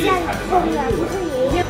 爷爷，不是爷爷。